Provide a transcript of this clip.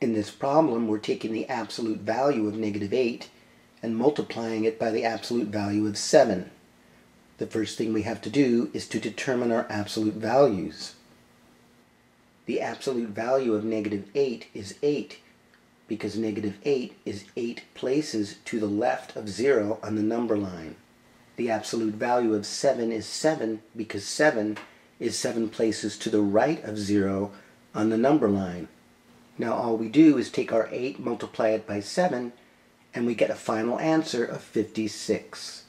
In this problem, we're taking the absolute value of negative 8 and multiplying it by the absolute value of 7. The first thing we have to do is to determine our absolute values. The absolute value of negative 8 is 8 because negative 8 is 8 places to the left of 0 on the number line. The absolute value of 7 is 7 because 7 is 7 places to the right of 0 on the number line. Now all we do is take our 8, multiply it by 7, and we get a final answer of 56.